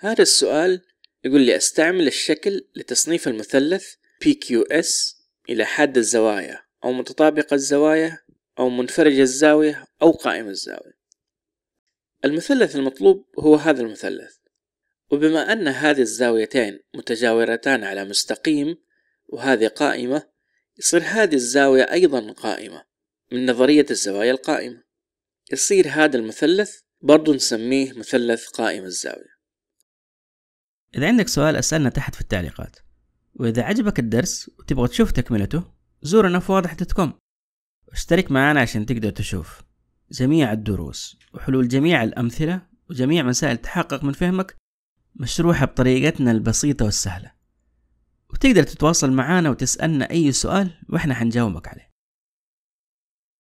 هذا السؤال يقول لي أستعمل الشكل لتصنيف المثلث PQS إلى حاد الزوايا أو متطابق الزوايا أو منفرج الزاوية أو قائم الزاوية. المثلث المطلوب هو هذا المثلث. وبما أن هذه الزاويتين متجاورتان على مستقيم وهذه قائمة يصير هذه الزاوية أيضا قائمة من نظرية الزوايا القائمة. يصير هذا المثلث برضو نسميه مثلث قائم الزاوية. إذا عندك سؤال أسألنا تحت في التعليقات. وإذا عجبك الدرس وتبغى تشوف تكملته زورنا في واضح دوت كوم. واشترك معنا عشان تقدر تشوف جميع الدروس وحلول جميع الأمثلة وجميع مسائل تحقق من فهمك مشروحة بطريقتنا البسيطة والسهلة. وتقدر تتواصل معنا وتسألنا أي سؤال وإحنا حنجاوبك عليه.